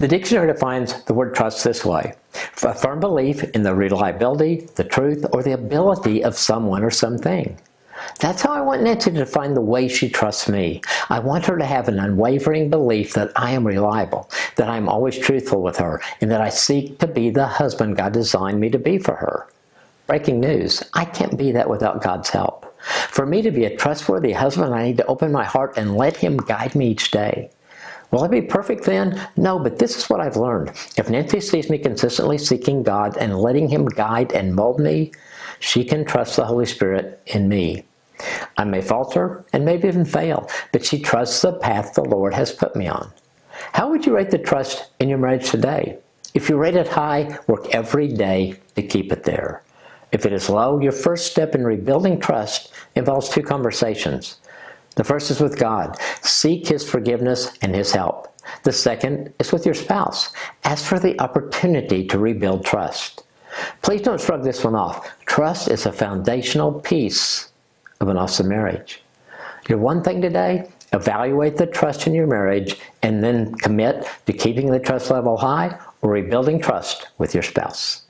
The dictionary defines the word trust this way a firm belief in the reliability, the truth, or the ability of someone or something. That's how I want Nancy to define the way she trusts me. I want her to have an unwavering belief that I am reliable, that I'm always truthful with her, and that I seek to be the husband God designed me to be for her. Breaking news, I can't be that without God's help. For me to be a trustworthy husband, I need to open my heart and let Him guide me each day. Will I be perfect then? No, but this is what I've learned. If Nancy sees me consistently seeking God and letting Him guide and mold me, she can trust the Holy Spirit in me. I may falter and maybe even fail, but she trusts the path the Lord has put me on. How would you rate the trust in your marriage today? If you rate it high, work every day to keep it there. If it is low, your first step in rebuilding trust involves two conversations. The first is with God. Seek His forgiveness and His help. The second is with your spouse. Ask for the opportunity to rebuild trust. Please don't shrug this one off. Trust is a foundational piece of an awesome marriage. Your one thing today, evaluate the trust in your marriage and then commit to keeping the trust level high or rebuilding trust with your spouse.